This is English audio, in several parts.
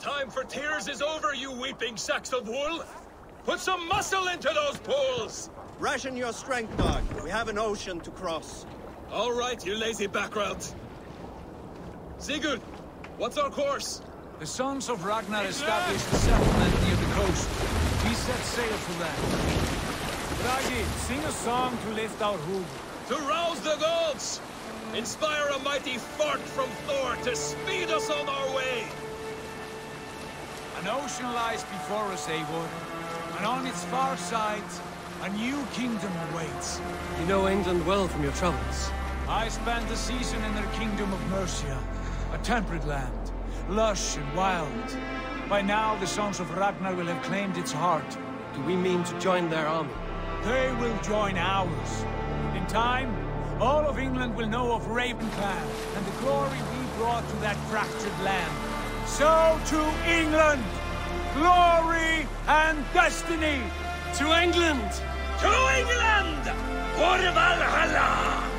time for tears is over, you weeping sacks of wool! Put some muscle into those pulls! Ration your strength, dog. We have an ocean to cross. All right, you lazy backroads. Sigurd, what's our course? The sons of Ragnar established a settlement near the coast. We set sail for that. Bragi, sing a song to lift our hood. To rouse the gods! Inspire a mighty fart from Thor to speed us on our way! An ocean lies before us, Eivor. And on its far side, a new kingdom awaits. You know England well from your travels. I spent a season in their kingdom of Mercia, a temperate land, lush and wild. By now, the sons of Ragnar will have claimed its heart. Do we mean to join their army? They will join ours. In time, all of England will know of Ravenclan and the glory we brought to that fractured land. So to England! Glory and destiny! To England! To England! For Valhalla!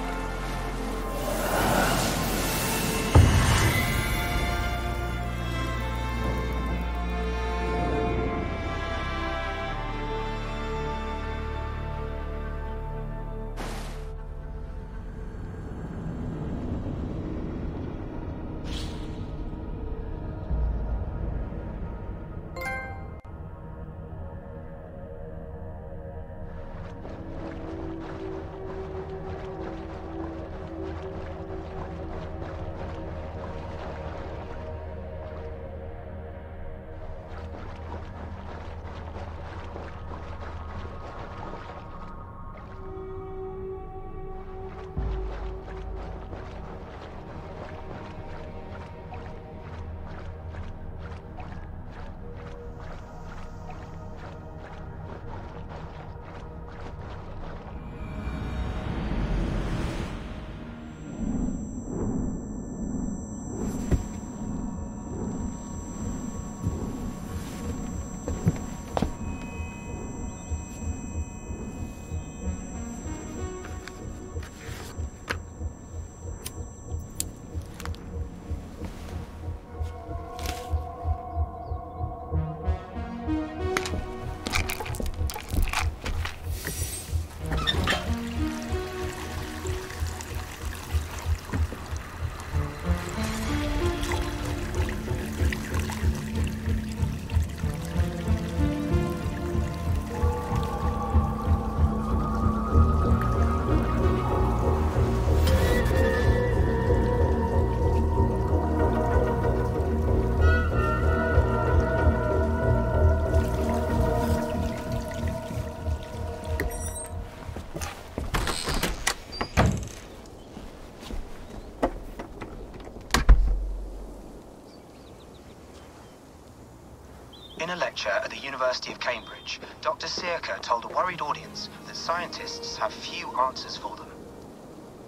A lecture at the University of Cambridge, Dr. Sirka told a worried audience that scientists have few answers for them.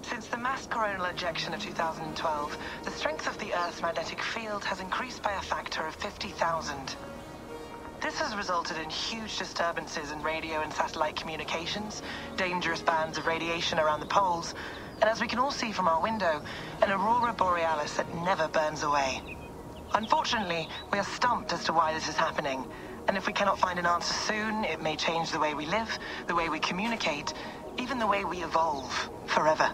Since the mass coronal ejection of 2012, the strength of the Earth's magnetic field has increased by a factor of 50,000. This has resulted in huge disturbances in radio and satellite communications, dangerous bands of radiation around the poles, and as we can all see from our window, an aurora borealis that never burns away. Unfortunately, we are stumped as to why this is happening, and if we cannot find an answer soon, it may change the way we live, the way we communicate, even the way we evolve, forever.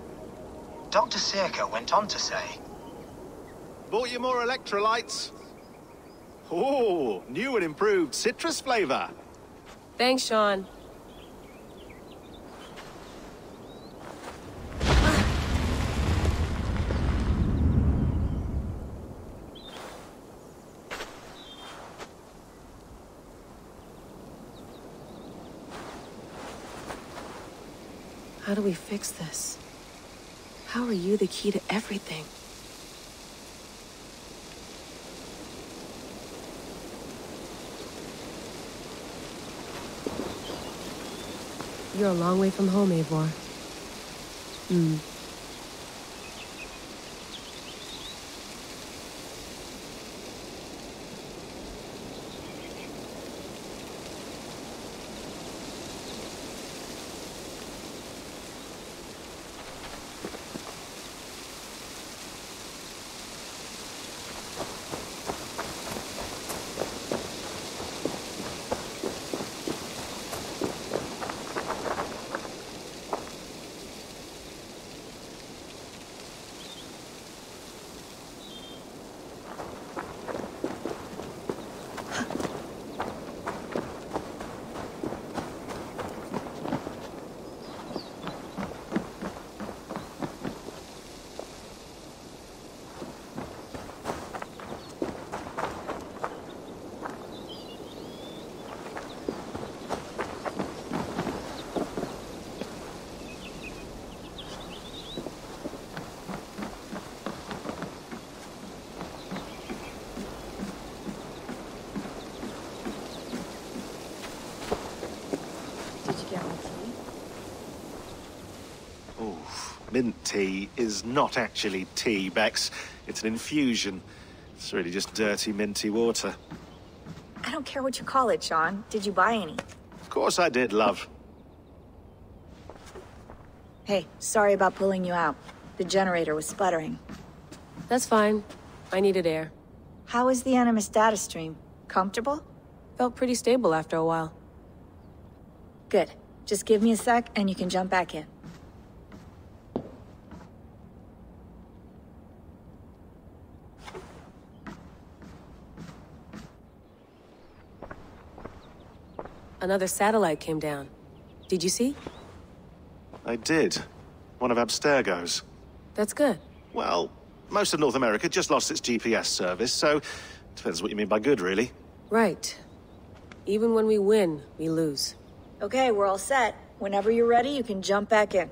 Dr. Sirka went on to say, Bought you more electrolytes? Oh, new and improved citrus flavor. Thanks, Sean. How do we fix this? How are you the key to everything? You're a long way from home, Eivor. Hmm. Tea is not actually tea, Bex. It's an infusion. It's really just dirty, minty water. I don't care what you call it, Sean. Did you buy any? Of course I did, love. Hey, sorry about pulling you out. The generator was sputtering. That's fine. I needed air. How is the Animus data stream? Comfortable? Felt pretty stable after a while. Good. Just give me a sec and you can jump back in. Another satellite came down. Did you see? I did. One of Abstergo's. That's good. Well, most of North America just lost its GPS service, so depends what you mean by good, really. Right. Even when we win, we lose. Okay, we're all set. Whenever you're ready, you can jump back in.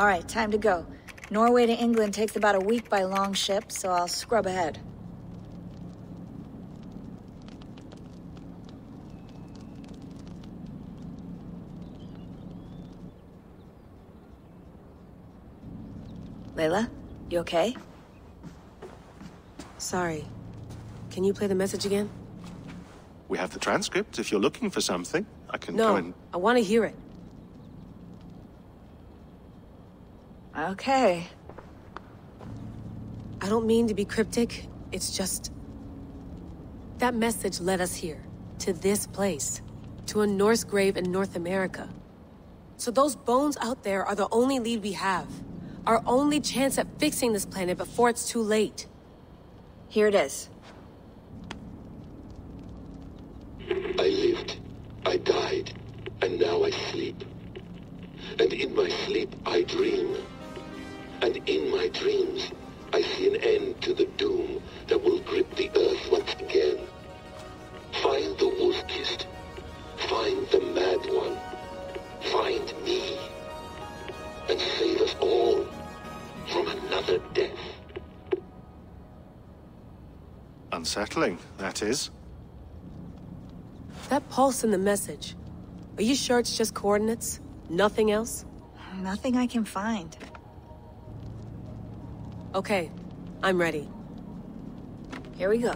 All right, time to go. Norway to England takes about a week by long ship, so I'll scrub ahead. Layla, you okay? Sorry. Can you play the message again? We have the transcript. If you're looking for something, I can no, go and... I want to hear it. Okay. I don't mean to be cryptic. It's just... That message led us here. To this place. To a Norse grave in North America. So those bones out there are the only lead we have. Our only chance at fixing this planet before it's too late. Here it is. I lived, I died, and now I sleep. And in my sleep I dream. And in my dreams, I see an end to the doom that will grip the earth once again. Find the wolf-kissed. Find the mad one. Find me. And save us all from another death. Unsettling, that is. That pulse in the message. Are you sure it's just coordinates? Nothing else? Nothing I can find. Okay, I'm ready. Here we go.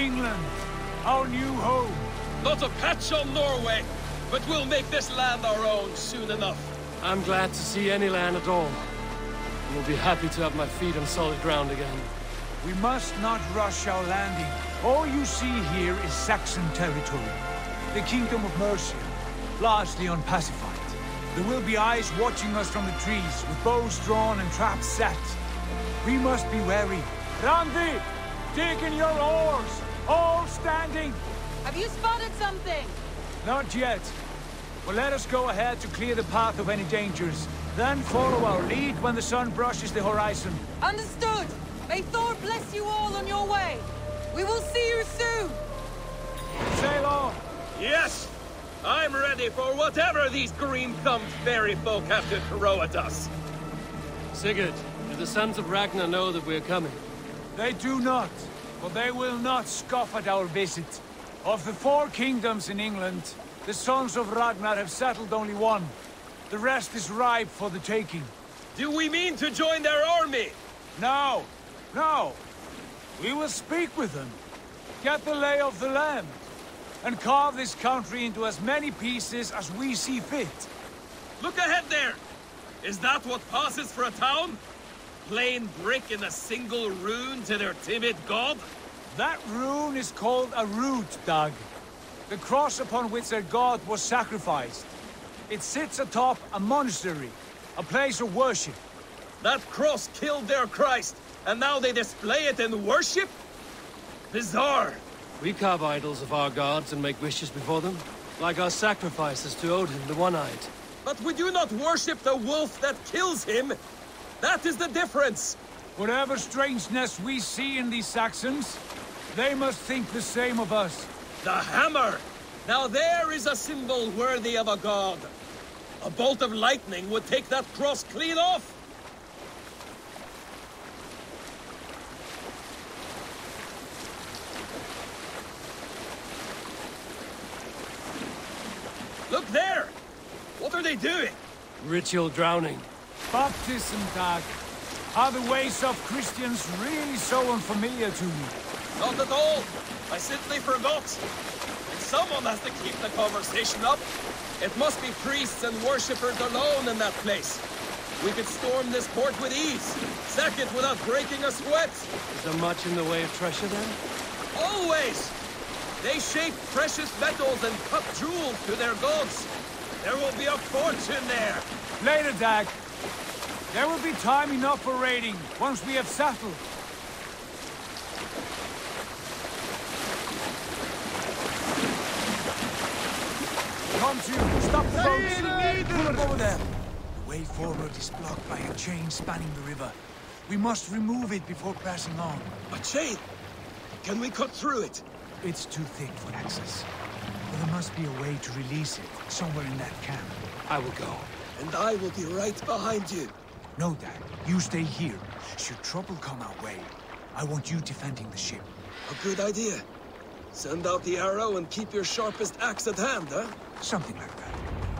England, our new home. Not a patch on Norway, but we'll make this land our own soon enough. I'm glad to see any land at all. And will be happy to have my feet on solid ground again. We must not rush our landing. All you see here is Saxon territory. The Kingdom of Mercia, largely unpacified. There will be eyes watching us from the trees, with bows drawn and traps set. We must be wary. Randi, take in your oars! All standing! Have you spotted something? Not yet. But let us go ahead to clear the path of any dangers. Then follow our lead when the sun brushes the horizon. Understood! May Thor bless you all on your way! We will see you soon! Sail on! Yes! I'm ready for whatever these green-thumbed fairy folk have to throw at us. Sigurd, do the Sons of Ragnar know that we're coming? They do not, but they will not scoff at our visit. Of the four kingdoms in England, the Sons of Ragnar have settled only one. The rest is ripe for the taking. Do we mean to join their army? No, no. We will speak with them, get the lay of the land, and carve this country into as many pieces as we see fit. Look ahead there! Is that what passes for a town? Plain brick in a single rune to their timid god? That rune is called a rood, Dag. The cross upon which their god was sacrificed. It sits atop a monastery, a place of worship. That cross killed their Christ, and now they display it in worship? Bizarre. We carve idols of our gods and make wishes before them, like our sacrifices to Odin, the One-Eyed. But we do not worship the wolf that kills him. That is the difference. Whatever strangeness we see in these Saxons, they must think the same of us. The hammer! Now there is a symbol worthy of a god. A bolt of lightning would take that cross clean off. Look there! What are they doing? Ritual drowning. Baptism, Dag. Are the ways of Christians really so unfamiliar to you? Not at all. I simply forgot. And someone has to keep the conversation up. It must be priests and worshippers alone in that place. We could storm this port with ease. Sack it without breaking a sweat. Is there much in the way of treasure then? Always! They shape precious metals and cut jewels to their gods. There will be a fortune there. Later, Dag. There will be time enough for raiding, once we have settled. Come to, stop the boats! Pull them over there! The way forward is blocked by a chain spanning the river. We must remove it before passing on. A chain? Can we cut through it? It's too thick for access. But there must be a way to release it, somewhere in that camp. I will go. And I will be right behind you. No, Dag. You stay here. Should trouble come our way, I want you defending the ship. A good idea. Send out the arrow and keep your sharpest axe at hand, huh? Something like that.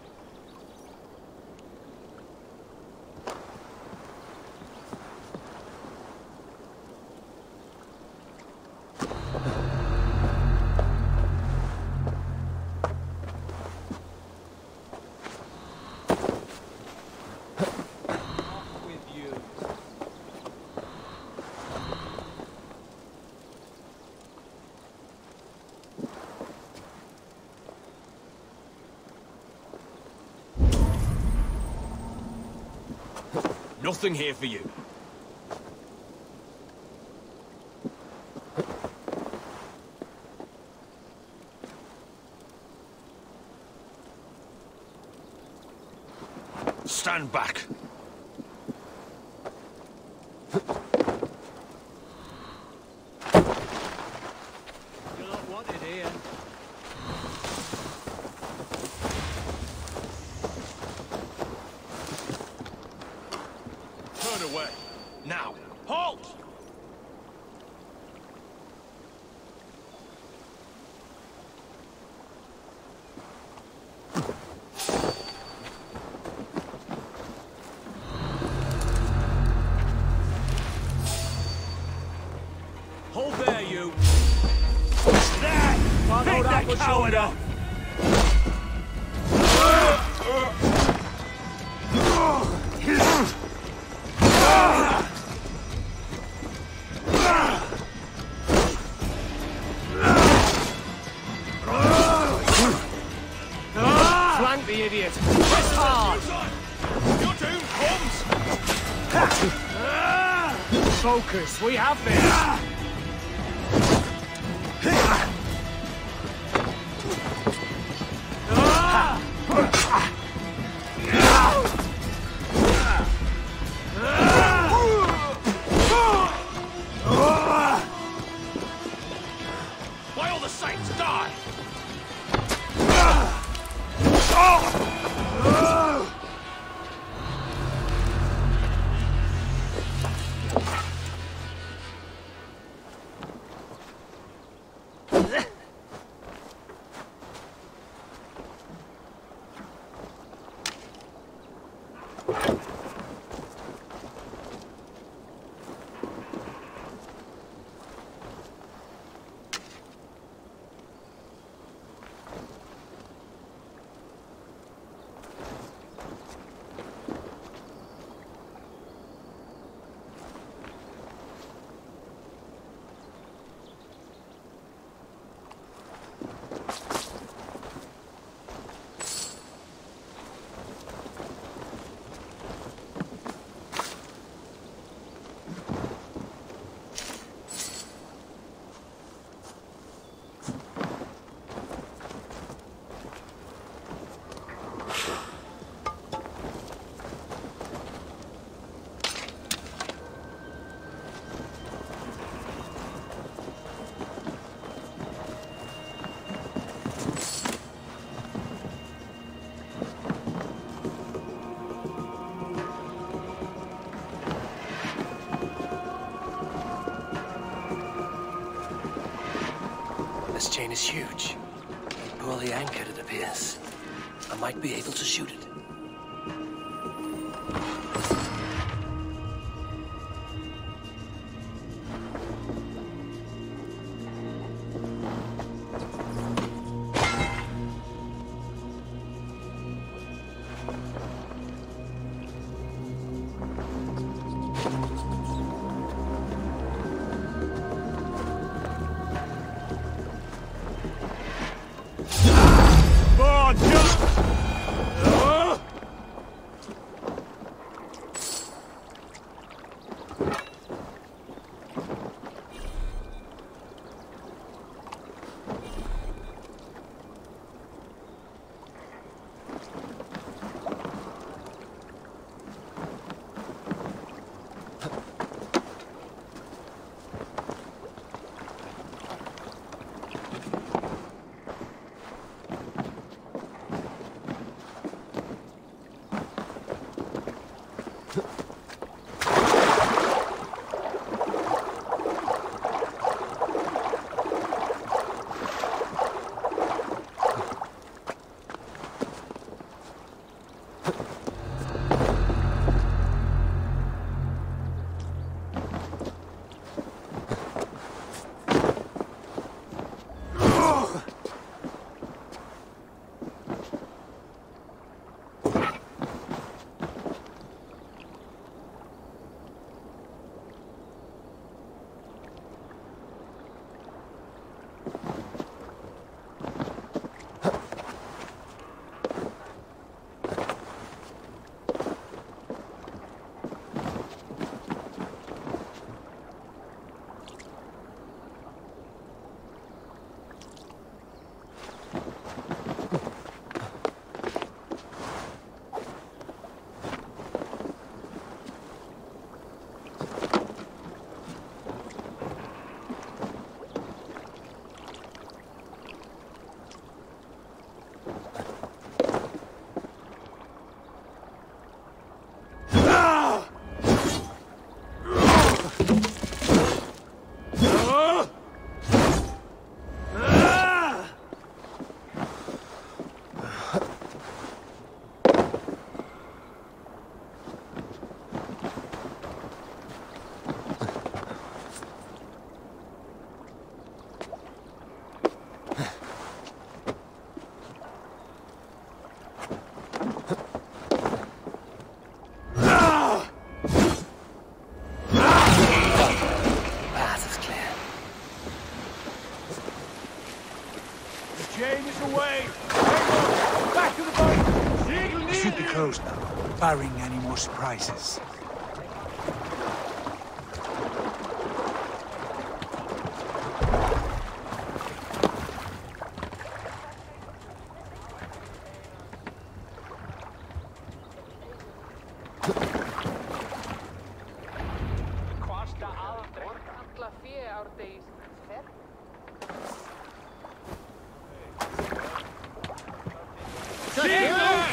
Nothing here for you. Stand back. Powered up! Flank the idiot! Press hard! Focus, we have this! Oh! Barring any more surprises.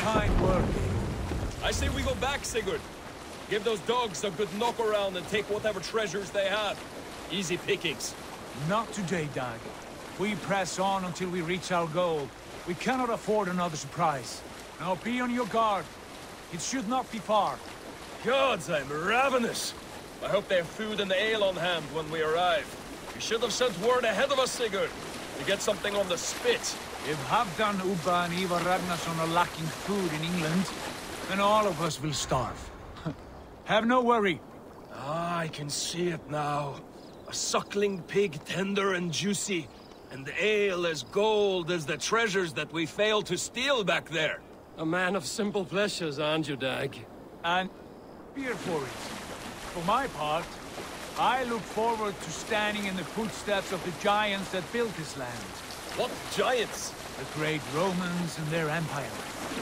Fine work. I say we go back, Sigurd. Give those dogs a good knock around and take whatever treasures they have. Easy pickings. Not today, Dag. We press on until we reach our goal. We cannot afford another surprise. Now be on your guard. It should not be far. Gods, I'm ravenous. I hope they have food and ale on hand when we arrive. You should have sent word ahead of us, Sigurd, to get something on the spit. If Halfdan Ubba and Ivar Ragnarsson are lacking food in England, then all of us will starve. Have no worry. Ah, I can see it now. A suckling pig tender and juicy, and the ale as gold as the treasures that we failed to steal back there. A man of simple pleasures, aren't you, Dag? And fear for it. For my part, I look forward to standing in the footsteps of the giants that built this land. What giants? The great Romans and their empire.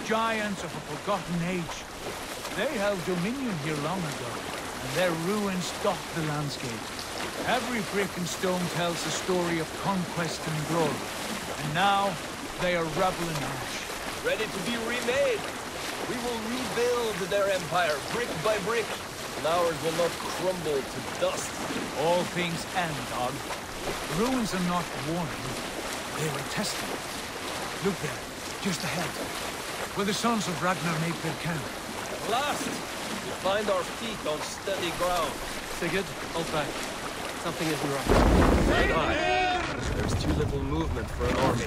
Giants of a forgotten age. They held dominion here long ago, and their ruins dot the landscape. Every brick and stone tells a story of conquest and glory. And now, they are rubble and ash. Ready to be remade. We will rebuild their empire brick by brick, and ours will not crumble to dust. All things end, Dag. Ruins are not warning. They are testament. Look there, just ahead, where the sons of Ragnar make their camp. At last, we find our feet on steady ground. Sigurd, hold back. Something isn't right. Right eye. There's too little movement for an army.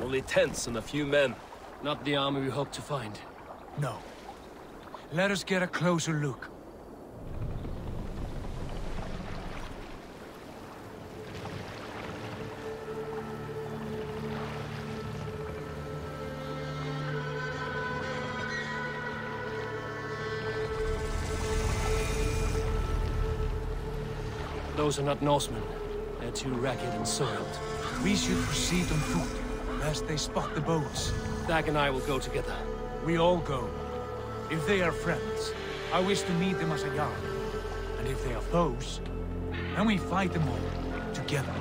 Only tents and a few men. Not the army we hope to find. No. Let us get a closer look. Those are not Norsemen. They're too ragged and soiled. We should proceed on foot, lest they spot the boats. Dag and I will go together. We all go. If they are friends, I wish to meet them as a Jarl. And if they are foes, then we fight them all, together.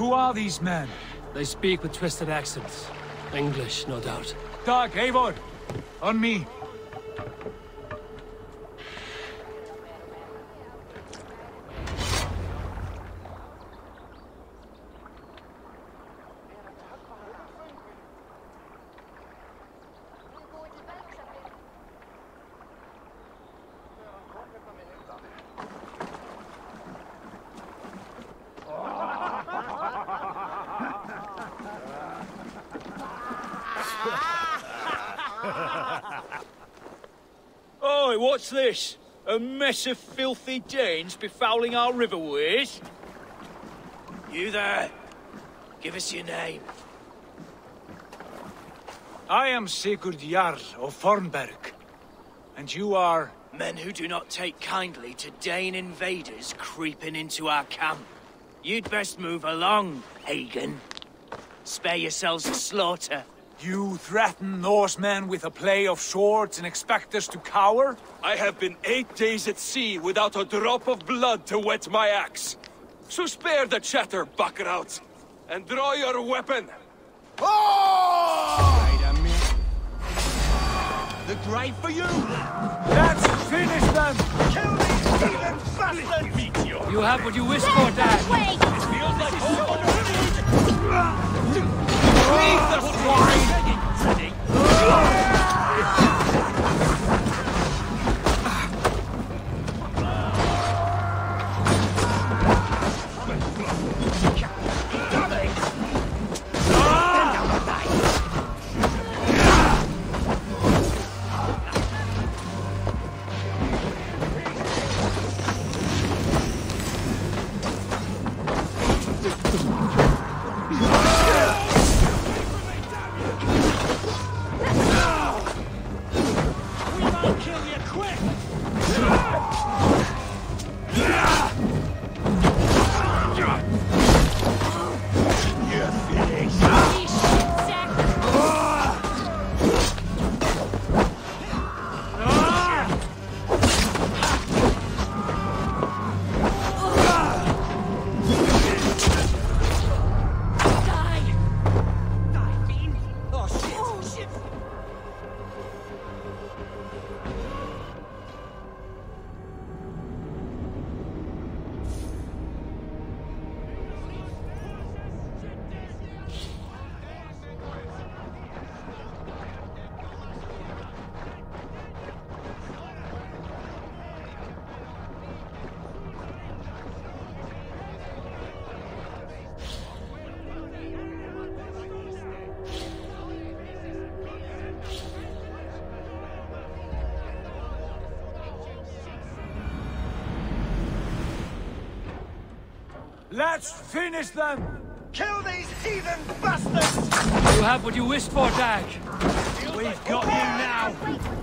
Who are these men? They speak with twisted accents. English, no doubt. Dark Eivor! On me! What's this? A mess of filthy Danes befouling our riverways? You there? Give us your name. I am Sigurd Jarl of Fornburg. And you are... Men who do not take kindly to Dane invaders creeping into our camp. You'd best move along, Hagen. Spare yourselves slaughter. You threaten Norsemen with a play of swords and expect us to cower? I have been eight days at sea without a drop of blood to wet my axe. So spare the chatter, Buckerout, and draw your weapon. Wait a minute. The grave for you! Let's finish them! Kill these heathen bastards! You have what you wish for, Dag. Feels like Leave the! Let's finish them! Kill these heathen bastards! You have what you wished for, Dag. We've got you now!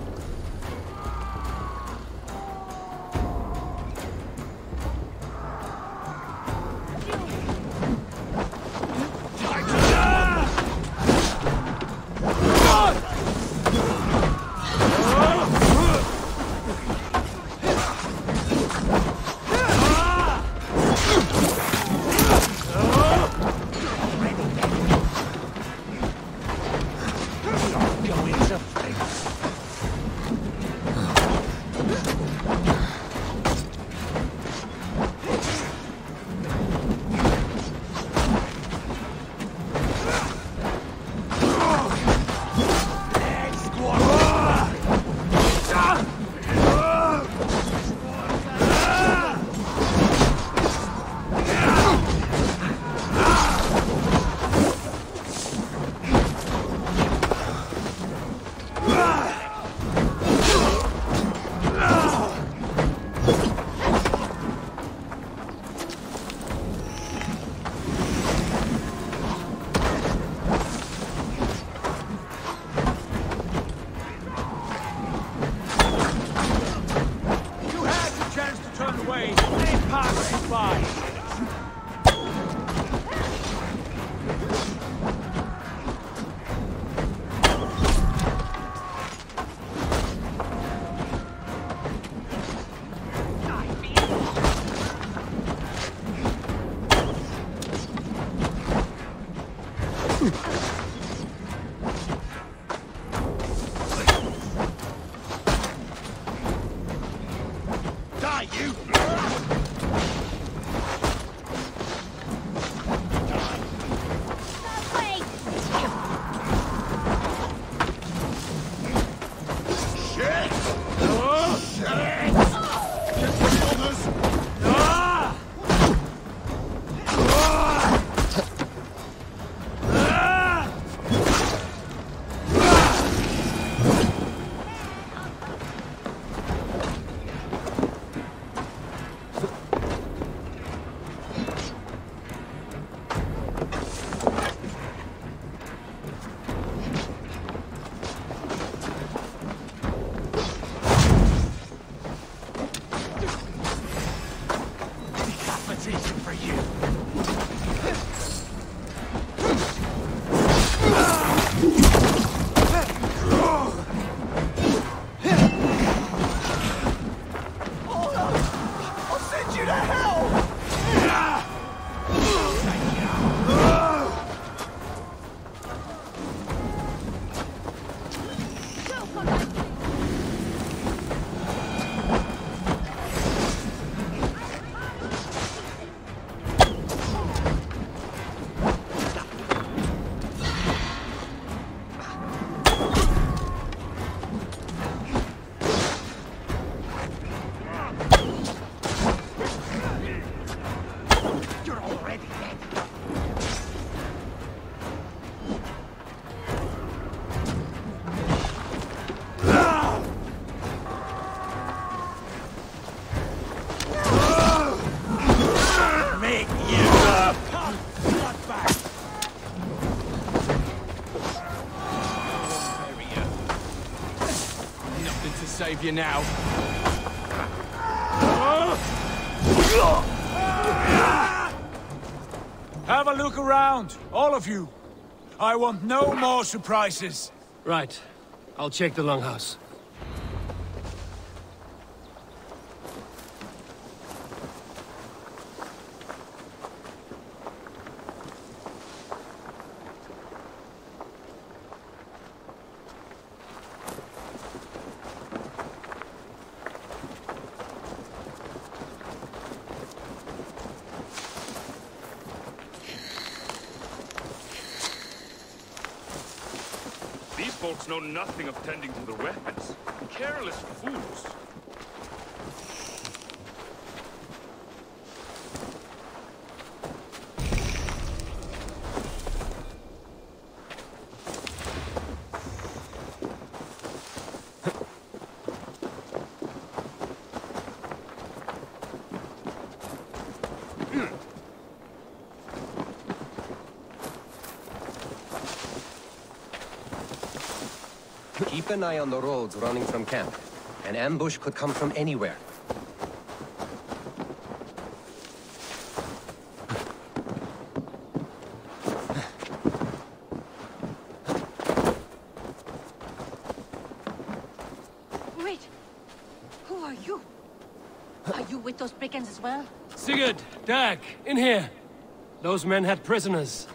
Save you now. Have a look around, all of you. I want no more surprises. Right. I'll check the longhouse. These folks know nothing of tending to their weapons. Careless fools. Keep an eye on the roads running from camp. An ambush could come from anywhere. Wait! Who are you? Are you with those brigands as well? Sigurd! Dag! In here! Those men had prisoners.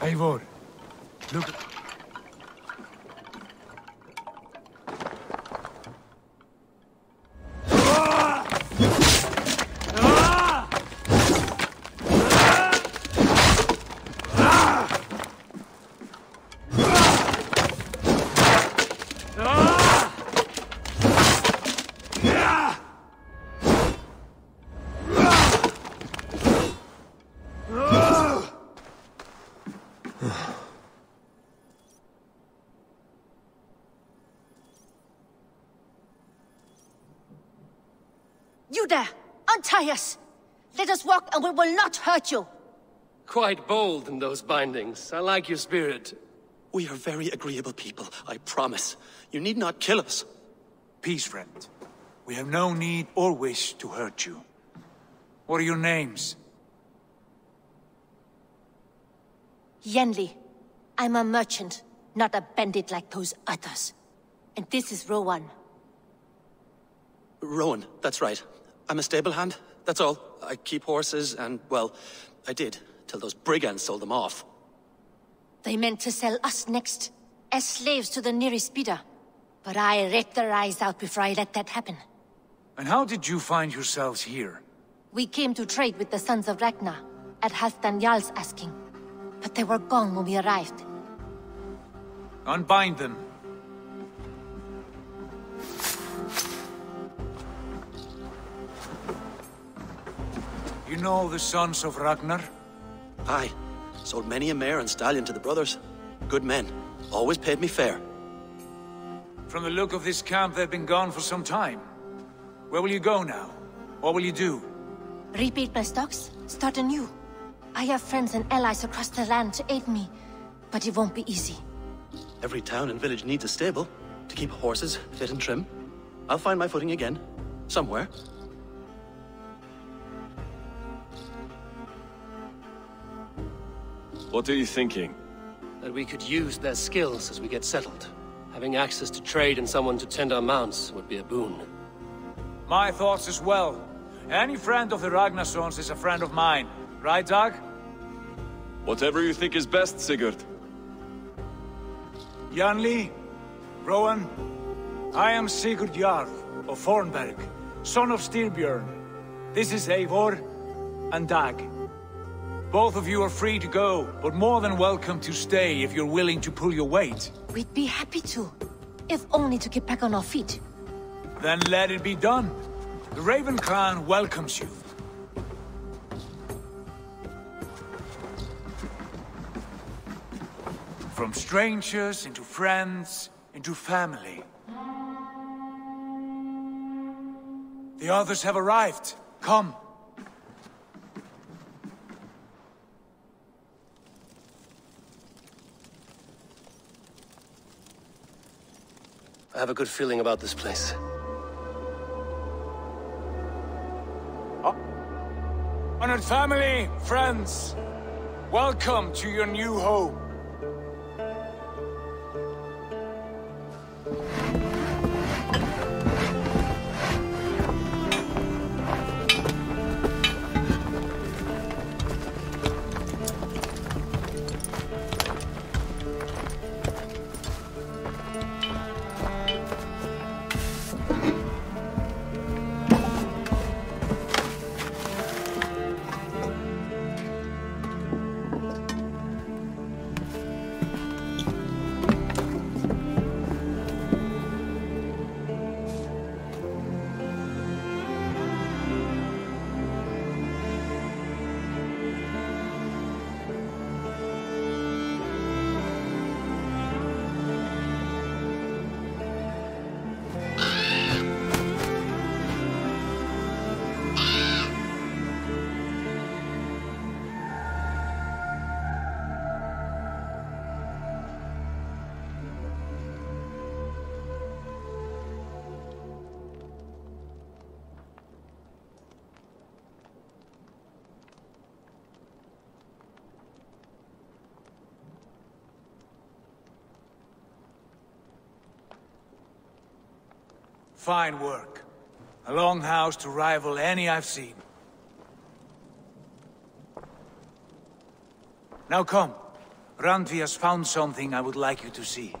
Eivor, look. You there! Untie us! Let us walk and we will not hurt you! Quite bold in those bindings. I like your spirit. We are very agreeable people, I promise. You need not kill us. Peace, friend. We have no need or wish to hurt you. What are your names? Yenli. I'm a merchant, not a bandit like those others. And this is Rowan. Rowan, that's right. I'm a stable hand, that's all. I keep horses and, well, I did, till those brigands sold them off. They meant to sell us next, as slaves to the nearest bidder. But I ripped their eyes out before I let that happen. And how did you find yourselves here? We came to trade with the Sons of Ragnar, at Halfdan Jarl's asking. But they were gone when we arrived. Unbind them. You know the Sons of Ragnar? Aye. Sold many a mare and stallion to the brothers. Good men. Always paid me fair. From the look of this camp, they've been gone for some time. Where will you go now? What will you do? Rebuild my stocks, start anew. I have friends and allies across the land to aid me, but it won't be easy. Every town and village needs a stable to keep horses fit and trim. I'll find my footing again. Somewhere. What are you thinking? That we could use their skills as we get settled. Having access to trade and someone to tend our mounts would be a boon. My thoughts as well. Any friend of the Ragnarsons is a friend of mine. Right, Dag? Whatever you think is best, Sigurd. Janli, Rowan, I am Sigurd Jarl of Fornburg, son of Styrbjörn. This is Eivor and Dag. Both of you are free to go, but more than welcome to stay if you're willing to pull your weight. We'd be happy to, if only to get back on our feet. Then let it be done. The Raven Clan welcomes you. From strangers into friends, into family. The others have arrived. Come. I have a good feeling about this place. Honored family, friends, welcome to your new home. Fine work. A longhouse to rival any I've seen. Now come. Randvi has found something I would like you to see.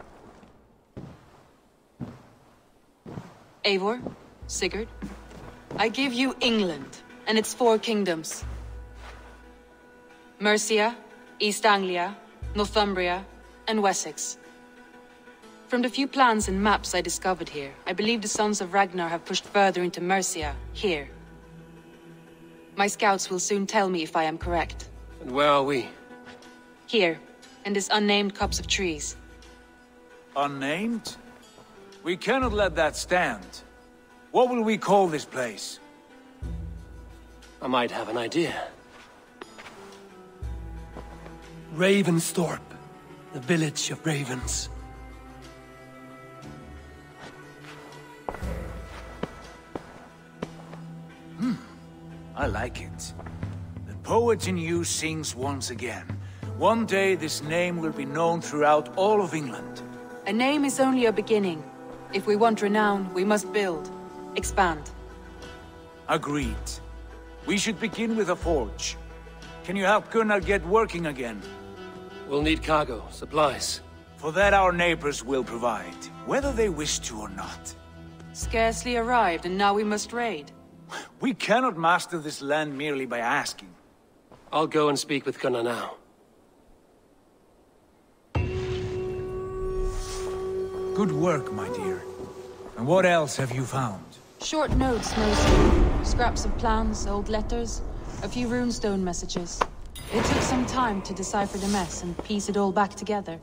Eivor, Sigurd, I give you England and its four kingdoms. Mercia, East Anglia, Northumbria, and Wessex. From the few plans and maps I discovered here, I believe the Sons of Ragnar have pushed further into Mercia, here. My scouts will soon tell me if I am correct. And where are we? Here, in this unnamed copse of trees. Unnamed? We cannot let that stand. What will we call this place? I might have an idea. Ravensthorpe, the village of ravens. I like it. The poet in you sings once again. One day this name will be known throughout all of England. A name is only a beginning. If we want renown, we must build. Expand. Agreed. We should begin with a forge. Can you help Gunnar get working again? We'll need cargo, supplies. For that our neighbors will provide, whether they wish to or not. Scarcely arrived, and now we must raid. We cannot master this land merely by asking. I'll go and speak with Gunnar now. Good work, my dear. And what else have you found? Short notes, mostly. Scraps of plans, old letters, a few runestone messages. It took some time to decipher the mess and piece it all back together.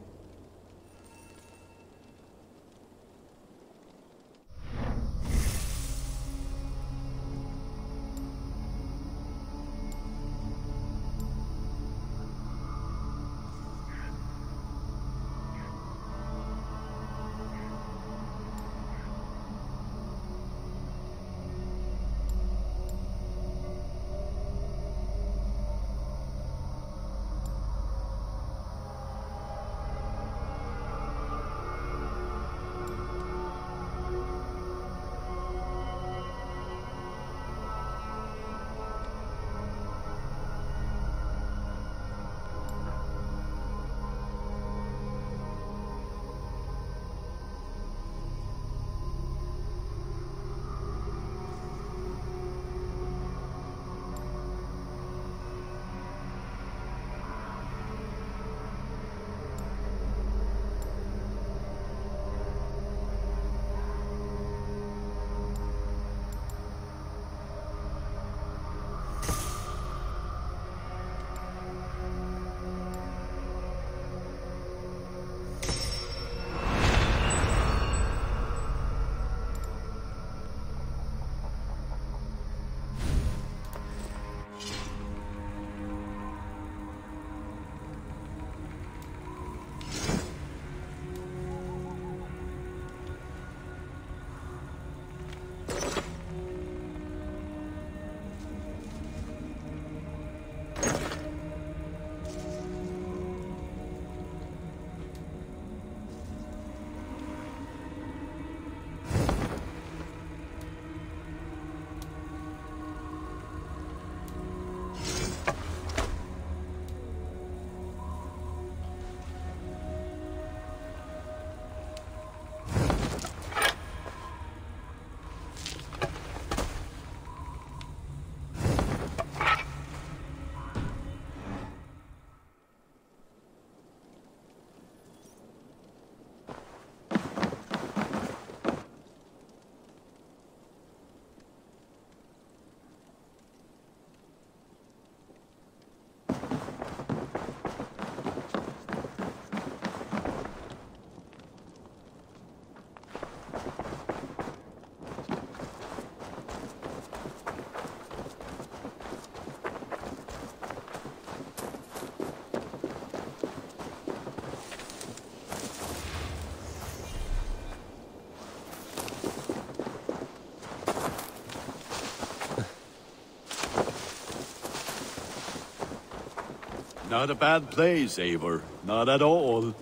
Not a bad place, Eivor. Not at all.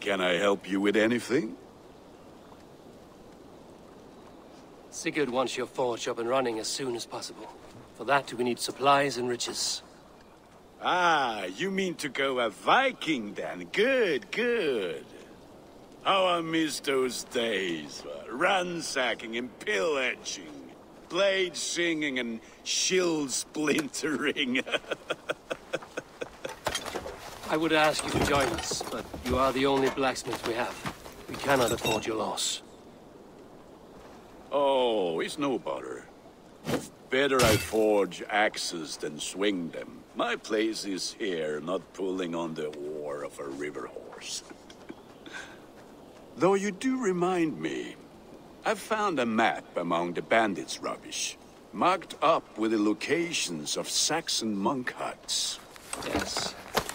Can I help you with anything? Sigurd wants your forge up and running as soon as possible. For that, we need supplies and riches. Ah, you mean to go a Viking then? Good, good. How I miss those days. Ransacking and pillaging. Blade singing and shield splintering. I would ask you to join us, but you are the only blacksmith we have. We cannot afford your loss. oh, it's no bother. Better I forge axes than swing them. My place is here, not pulling on the oar of a river horse. Though you do remind me, I found a map among the bandits' rubbish, marked up with the locations of Saxon monk huts.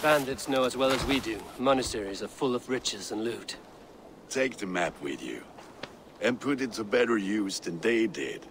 Bandits know as well as we do. Monasteries are full of riches and loot. Take the map with you, and put it to better use than they did.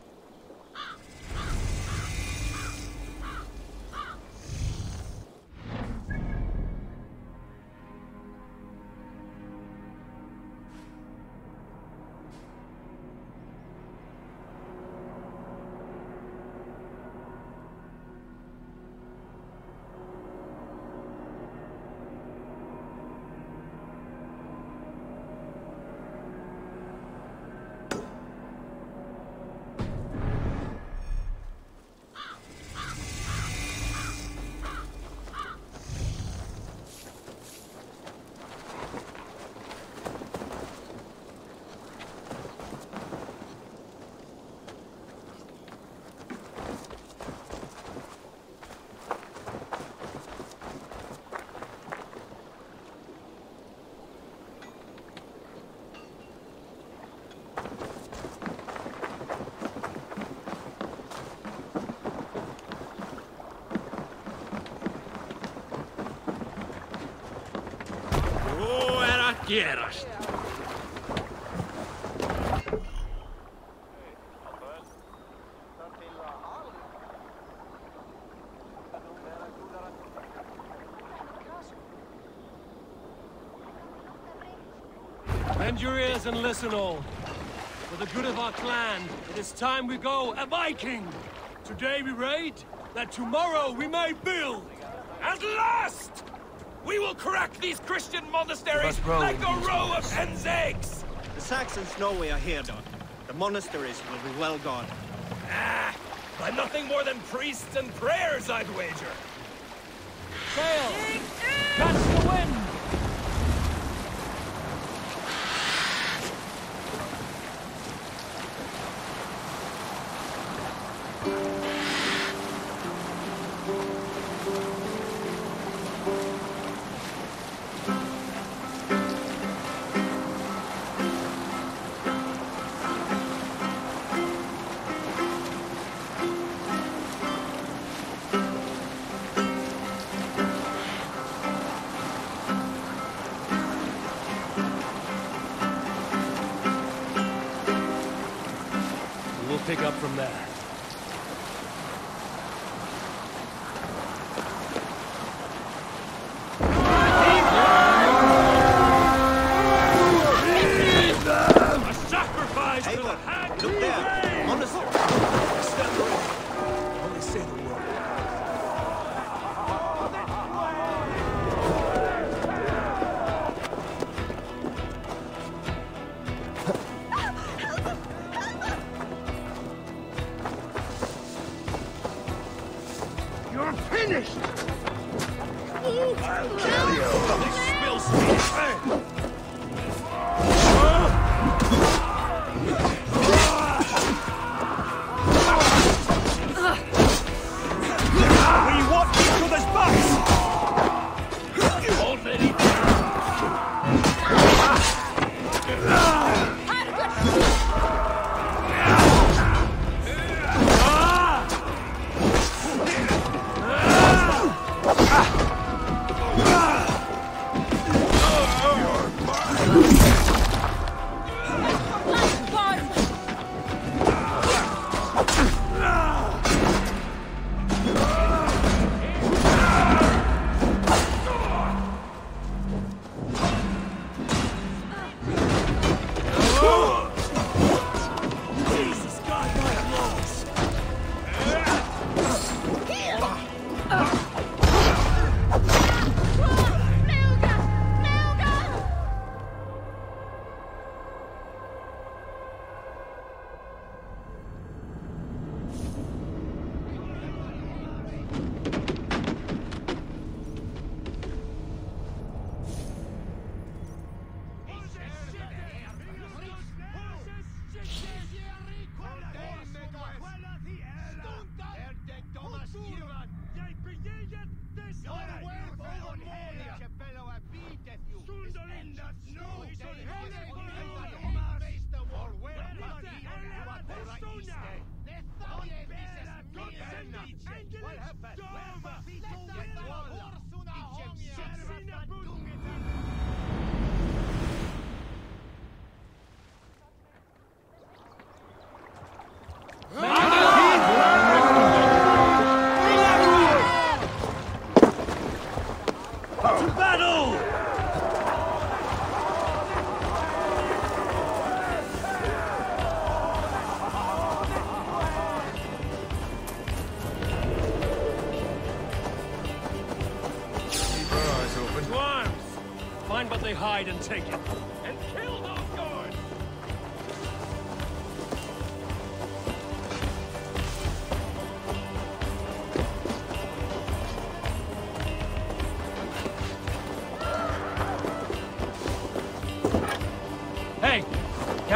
Bend ears and listen all. For the good of our clan, it is time we go a Viking. Today we raid, that tomorrow we may build. At last! We will crack these Christian monasteries like a row of hen's eggs! The Saxons know we are here, Don. The monasteries will be well guarded. Ah, by nothing more than priests and prayers, I'd wager. Sail! Pick up from there.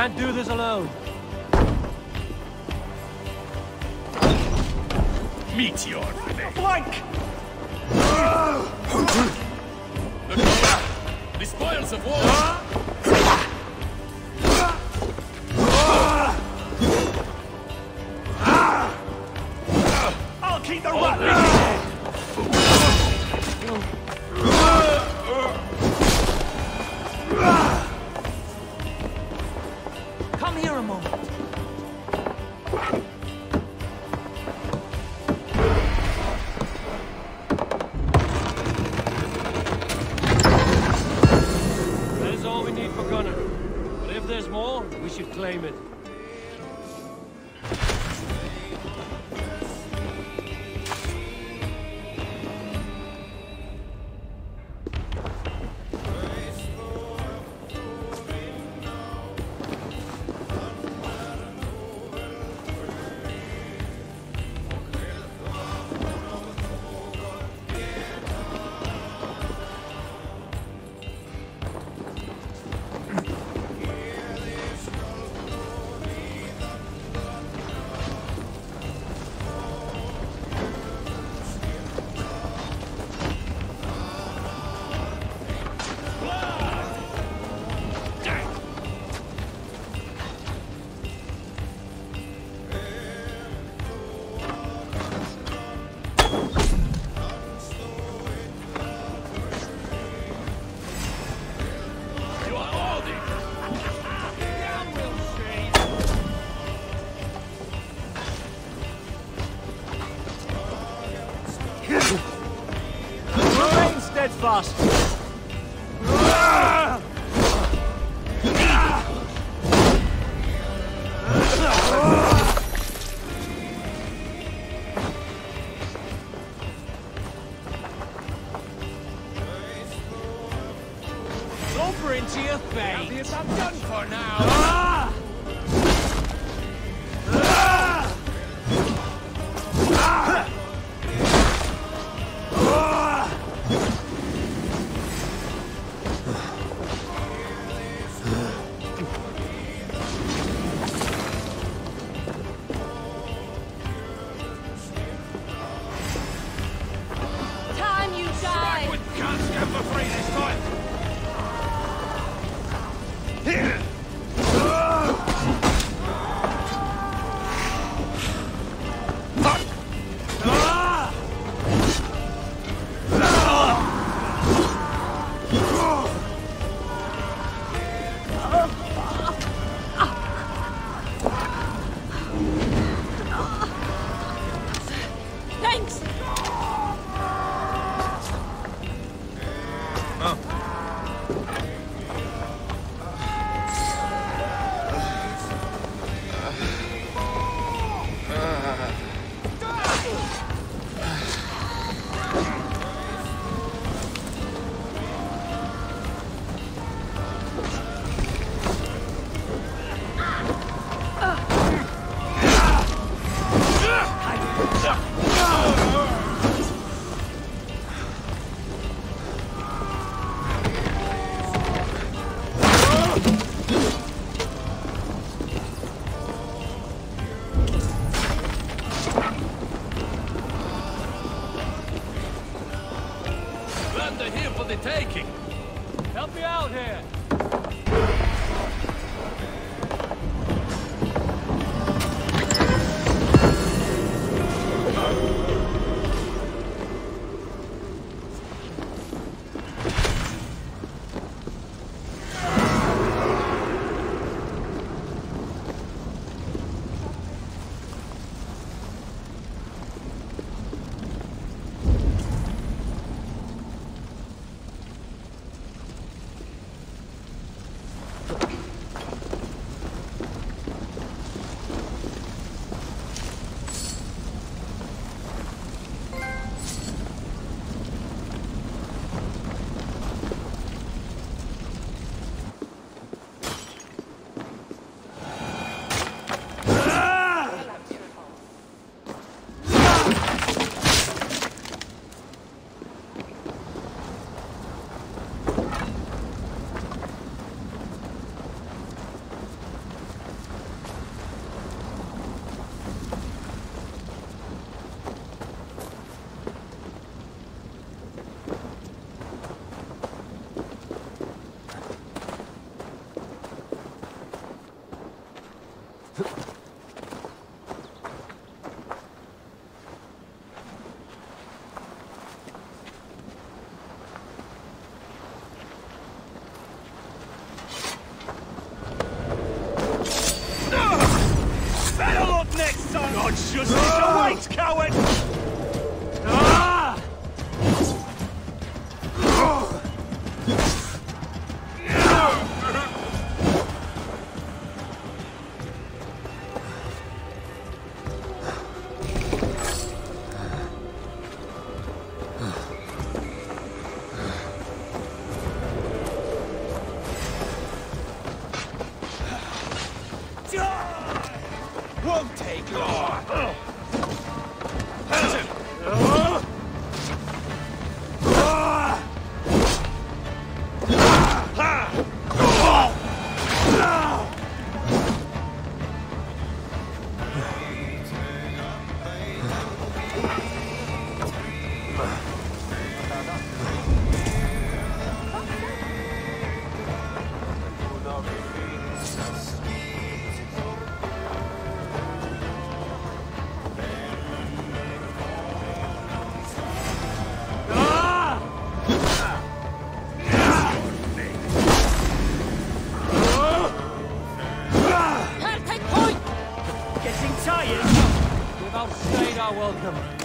Can't do this alone. alas. Our welcome.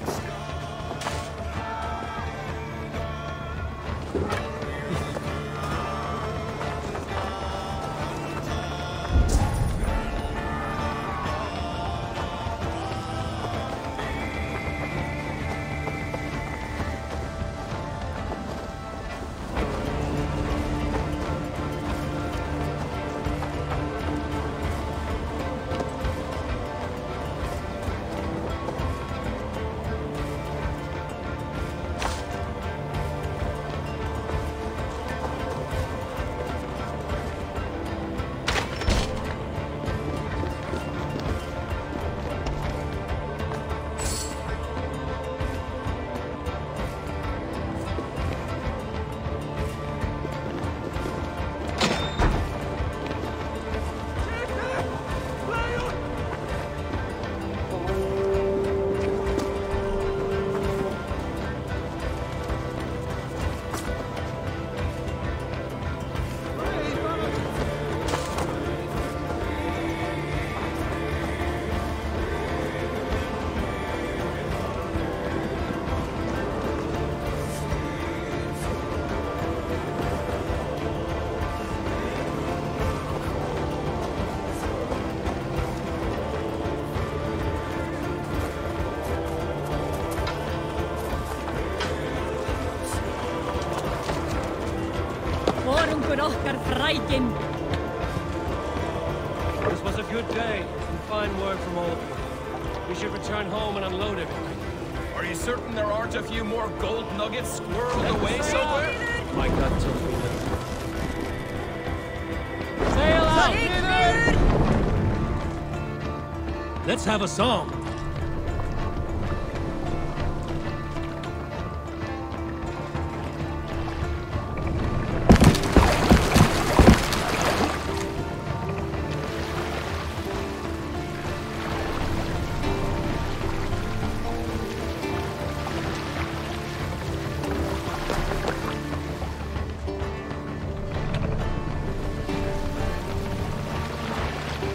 Let's have a song.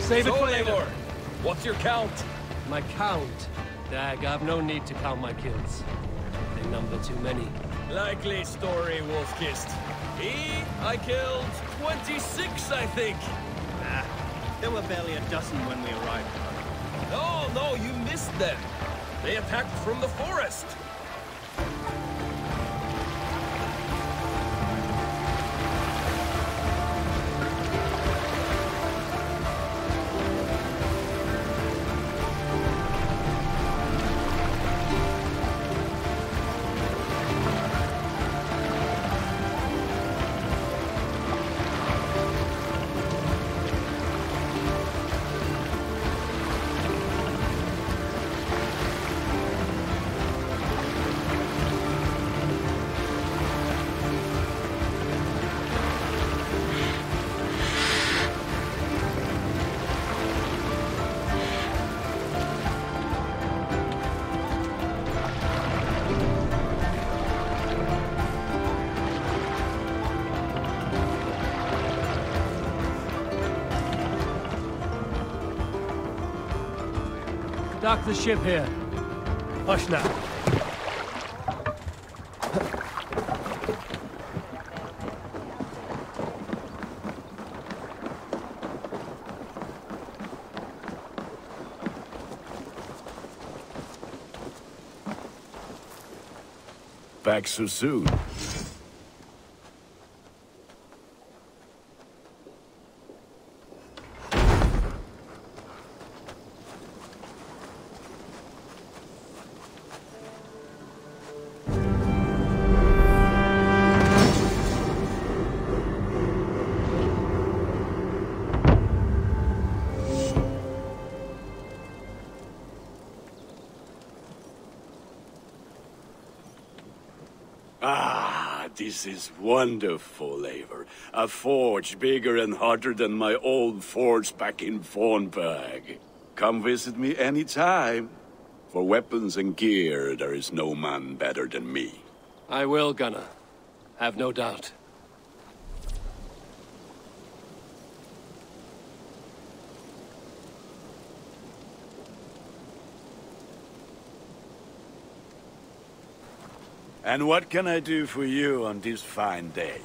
Save it for later. Eivor, What's your count? My count? Dag, I've no need to count my kills. They number too many. Likely story, Wolf-Kissed. Me, I killed 26, I think. Nah, there were barely a dozen when we arrived. No, no, you missed them. They attacked from the forest. The ship here. Hush now. Back so soon. This is wonderful, Eivor. A forge bigger and hotter than my old forge back in Fornburg. Come visit me anytime. For weapons and gear, there is no man better than me. I will, Gunnar. Have no doubt. And what can I do for you on this fine day?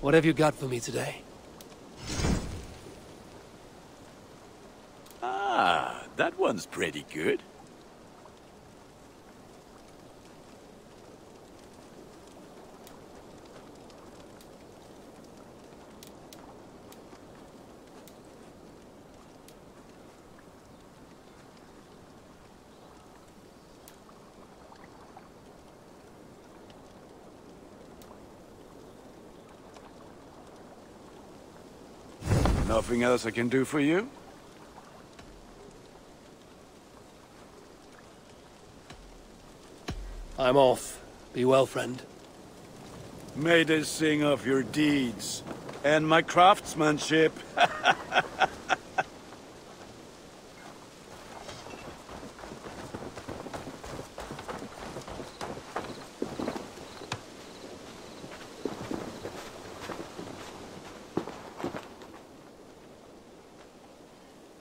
What have you got for me today? Ah, that one's pretty good. Nothing else I can do for you? I'm off. Be well, friend. May they sing of your deeds and my craftsmanship.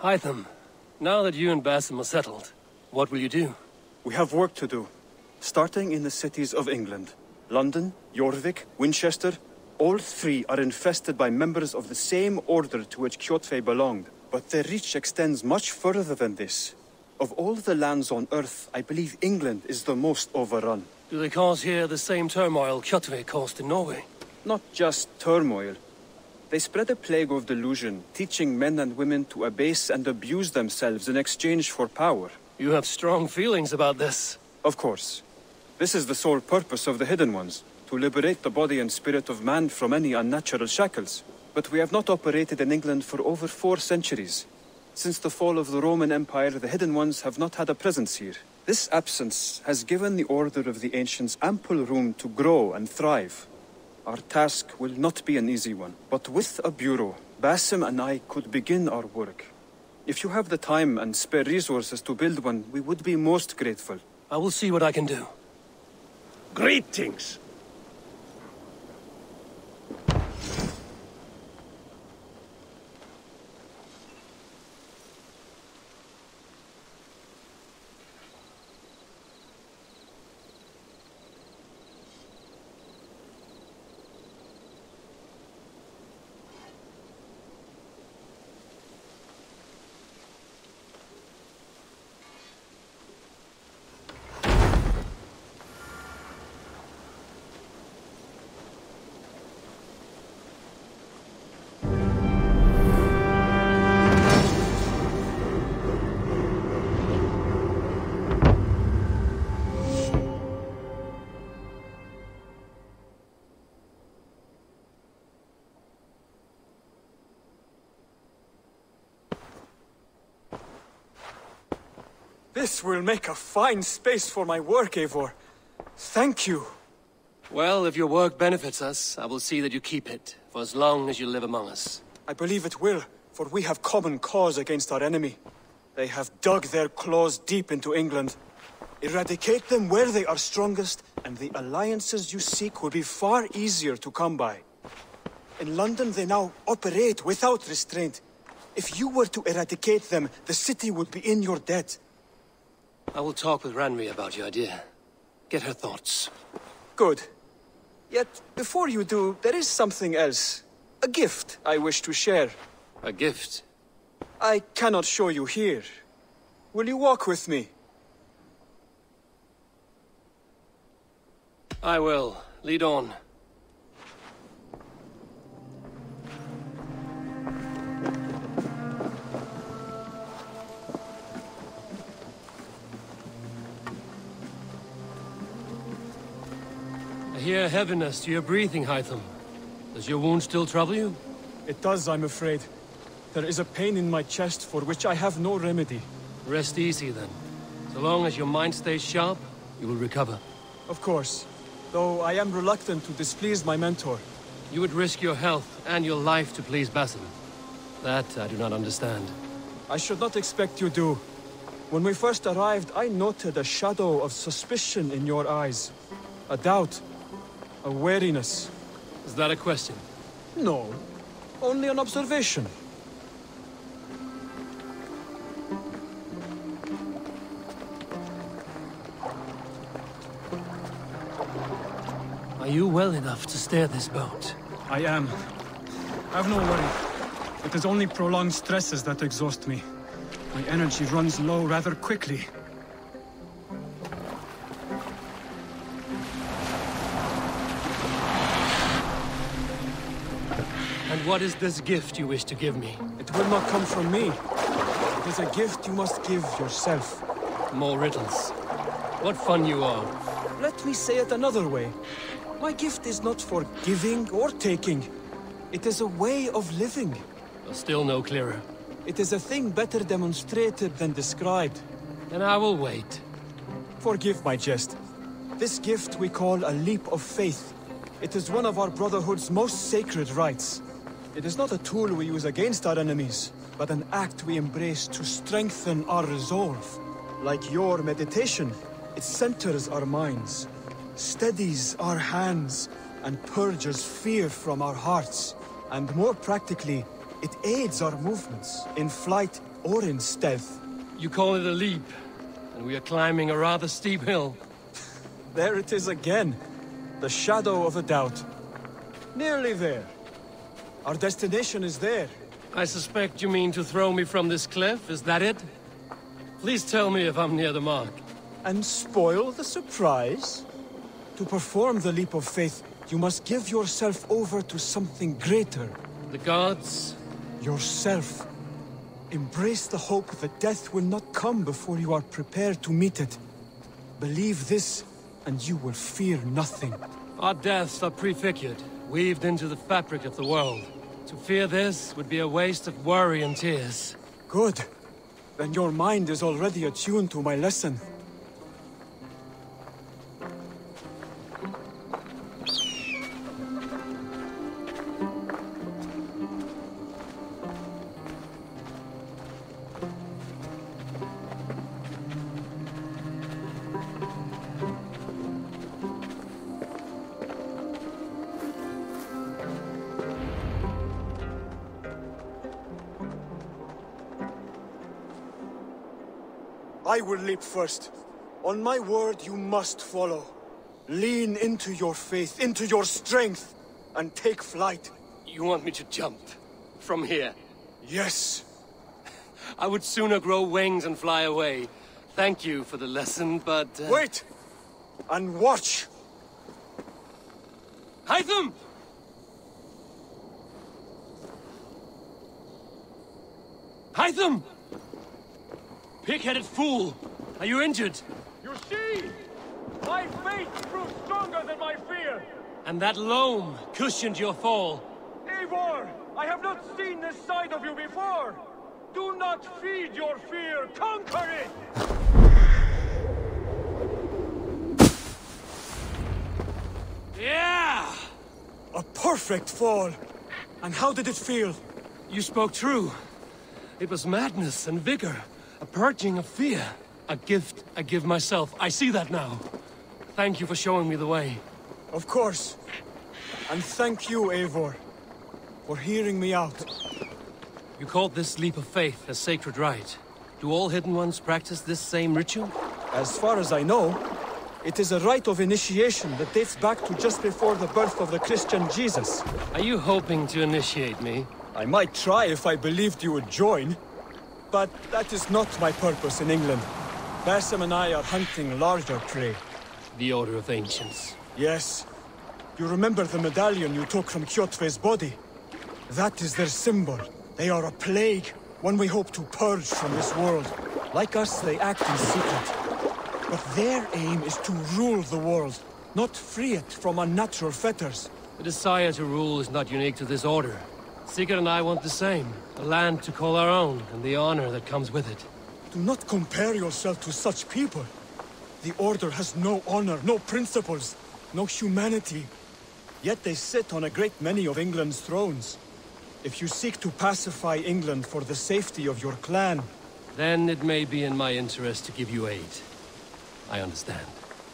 Hytham, now that you and Basim are settled, what will you do? We have work to do, starting in the cities of England. London, Jorvik, Winchester, all three are infested by members of the same order to which Kjotve belonged. But their reach extends much further than this. Of all the lands on Earth, I believe England is the most overrun. Do they cause here the same turmoil Kjotve caused in Norway? Not just turmoil. They spread a plague of delusion, teaching men and women to abase and abuse themselves in exchange for power. You have strong feelings about this. Of course. This is the sole purpose of the Hidden Ones, to liberate the body and spirit of man from any unnatural shackles. But we have not operated in England for over four centuries. Since the fall of the Roman Empire, the Hidden Ones have not had a presence here. This absence has given the Order of the Ancients ample room to grow and thrive. Our task will not be an easy one, but with a bureau, Basim and I could begin our work. If you have the time and spare resources to build one, we would be most grateful. I will see what I can do. Greetings. This will make a fine space for my work, Eivor. Thank you. Well, if your work benefits us, I will see that you keep it, for as long as you live among us. I believe it will, for we have common cause against our enemy. They have dug their claws deep into England. Eradicate them where they are strongest, and the alliances you seek will be far easier to come by. In London, they now operate without restraint. If you were to eradicate them, the city would be in your debt. I will talk with Randvi about your idea. Get her thoughts. Good. Yet, before you do, there is something else. A gift I wish to share. A gift? I cannot show you here. Will you walk with me? I will. Lead on. Hear heaviness to your breathing, Hytham. Does your wound still trouble you? It does, I'm afraid. There is a pain in my chest for which I have no remedy. Rest easy, then. So long as your mind stays sharp, you will recover. Of course. Though I am reluctant to displease my mentor. You would risk your health and your life to please Basim. That I do not understand. I should not expect you do. When we first arrived, I noted a shadow of suspicion in your eyes. A doubt. A wariness. Is that a question? No. Only an observation. Are you well enough to steer this boat? I am. I have no worry. It is only prolonged stresses that exhaust me. My energy runs low rather quickly. What is this gift you wish to give me? It will not come from me. It is a gift you must give yourself. More riddles. What fun you are. Let me say it another way. My gift is not for giving or taking. It is a way of living. Still no clearer. It is a thing better demonstrated than described. Then I will wait. Forgive my jest. This gift we call a leap of faith. It is one of our Brotherhood's most sacred rites. It is not a tool we use against our enemies, but an act we embrace to strengthen our resolve. Like your meditation, it centers our minds, steadies our hands, and purges fear from our hearts. And more practically, it aids our movements, in flight or in stealth. You call it a leap, and we are climbing a rather steep hill. There it is again. The shadow of a doubt. Nearly there. Our destination is there. I suspect you mean to throw me from this cliff, is that it? Please tell me if I'm near the mark. And spoil the surprise? To perform the leap of faith, you must give yourself over to something greater. The gods? Yourself. Embrace the hope that death will not come before you are prepared to meet it. Believe this, and you will fear nothing. Our deaths are prefigured, weaved into the fabric of the world. To fear this would be a waste of worry and tears. Good. Then your mind is already attuned to my lesson. I will leap first. On my word, you must follow. Lean into your faith, into your strength, and take flight. You want me to jump? From here? Yes. I would sooner grow wings and fly away. Thank you for the lesson, but... Uh... Wait! And watch! Hytham! Hytham! Pig-headed fool! Are you injured? You see? My faith proved stronger than my fear! And that loam cushioned your fall. Eivor! I have not seen this side of you before! Do not feed your fear! Conquer it! Yeah! A perfect fall! And how did it feel? You spoke true. It was madness and vigor. A purging of fear. A gift I give myself. I see that now. Thank you for showing me the way. Of course. And thank you, Eivor. for hearing me out. You called this leap of faith a sacred rite. Do all Hidden Ones practice this same ritual? As far as I know, it is a rite of initiation that dates back to just before the birth of the Christian Jesus. Are you hoping to initiate me? I might try if I believed you would join. But that is not my purpose in England. Basim and I are hunting larger prey. The Order of Ancients. Yes. You remember the medallion you took from Kjotve's body? That is their symbol. They are a plague, one we hope to purge from this world. Like us, they act in secret. But their aim is to rule the world, not free it from unnatural fetters. The desire to rule is not unique to this order. Sigurd and I want the same. A land to call our own, and the honor that comes with it. Do not compare yourself to such people. The Order has no honor, no principles, no humanity. Yet they sit on a great many of England's thrones. If you seek to pacify England for the safety of your clan... Then it may be in my interest to give you aid. I understand.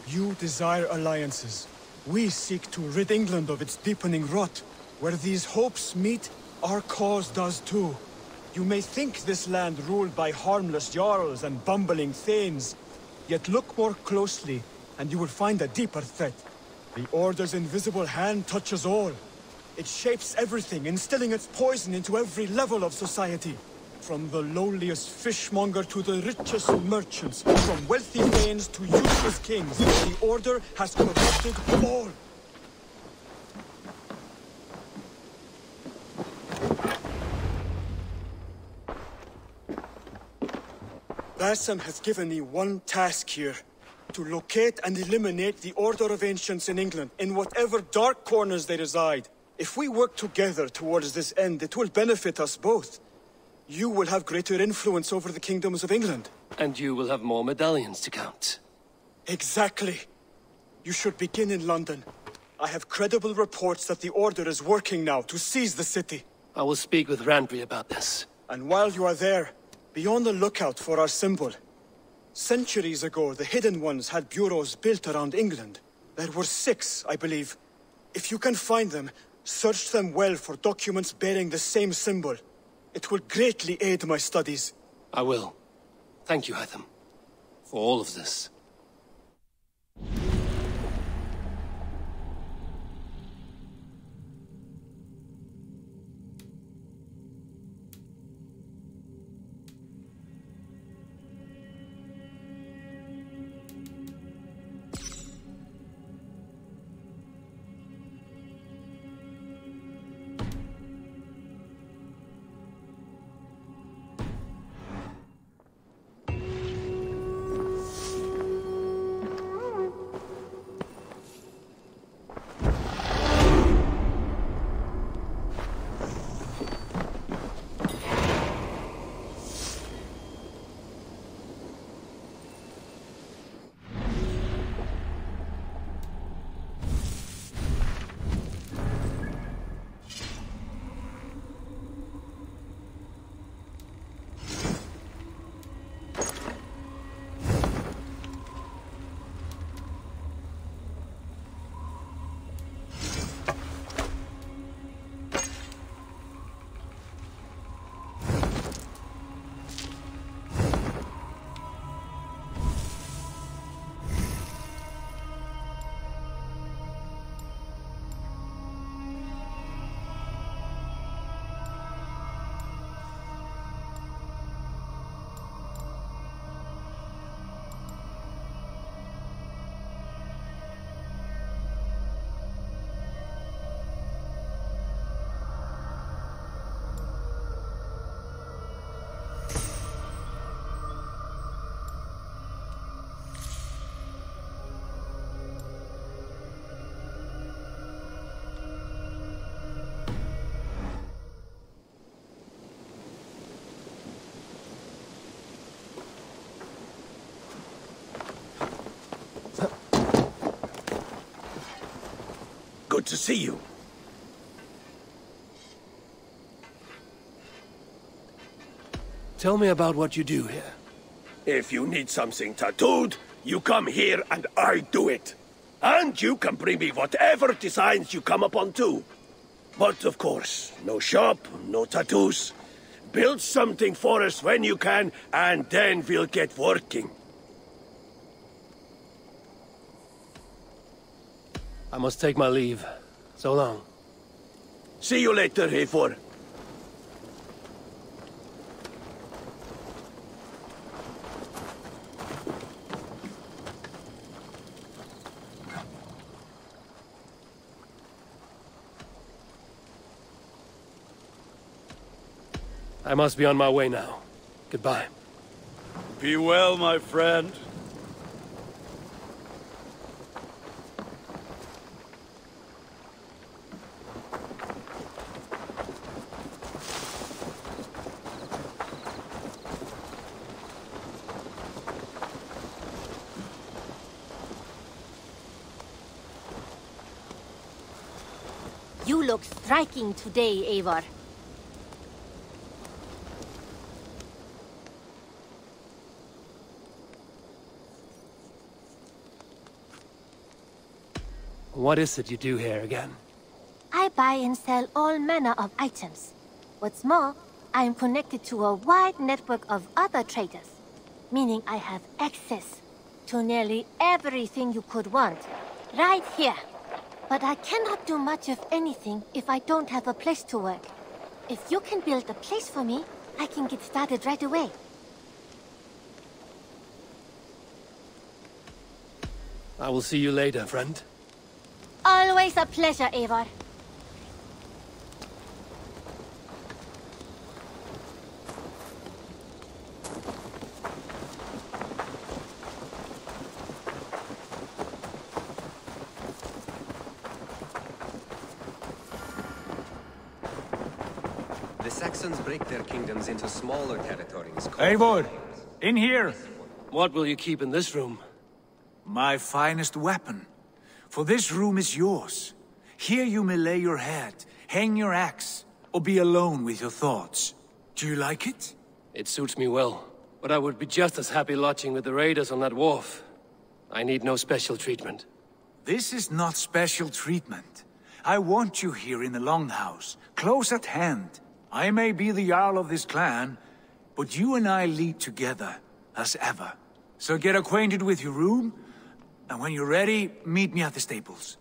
You desire alliances. We seek to rid England of its deepening rot. Where these hopes meet, our cause does too. You may think this land ruled by harmless jarls and bumbling thanes. Yet look more closely, and you will find a deeper threat. The Order's invisible hand touches all. It shapes everything, instilling its poison into every level of society. From the lowliest fishmonger to the richest merchants, from wealthy thanes to useless kings, the Order has corrupted all. Basim has given me one task here. To locate and eliminate the Order of Ancients in England, in whatever dark corners they reside. If we work together towards this end, it will benefit us both. You will have greater influence over the kingdoms of England. And you will have more medallions to count. Exactly. You should begin in London. I have credible reports that the Order is working now to seize the city. I will speak with Randvi about this. And while you are there, be on the lookout for our symbol. Centuries ago, the Hidden Ones had bureaus built around England. There were six, I believe. If you can find them, search them well for documents bearing the same symbol. It will greatly aid my studies. I will. Thank you, Hytham, for all of this. Good to see you. Tell me about what you do here. If you need something tattooed, you come here and I do it. And you can bring me whatever designs you come upon too. But of course, no shop, no tattoos. Build something for us when you can, and then we'll get working. I must take my leave. So long. See you later, Eivor. I must be on my way now. Goodbye. Be well, my friend. You look today, Eivor. What is it you do here again? I buy and sell all manner of items. What's more, I am connected to a wide network of other traders, meaning I have access to nearly everything you could want, right here. But I cannot do much of anything if I don't have a place to work. If you can build a place for me, I can get started right away. I will see you later, friend. Always a pleasure, Eivor. The Saxons break their kingdoms into smaller territories. called- Eivor, in here. What will you keep in this room? My finest weapon. For this room is yours. Here you may lay your head, hang your axe, or be alone with your thoughts. Do you like it? It suits me well, but I would be just as happy lodging with the raiders on that wharf. I need no special treatment. This is not special treatment. I want you here in the Longhouse, close at hand. I may be the Jarl of this clan, but you and I lead together, as ever. So get acquainted with your room, and when you're ready, meet me at the stables.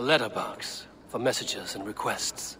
A letterbox for messages and requests.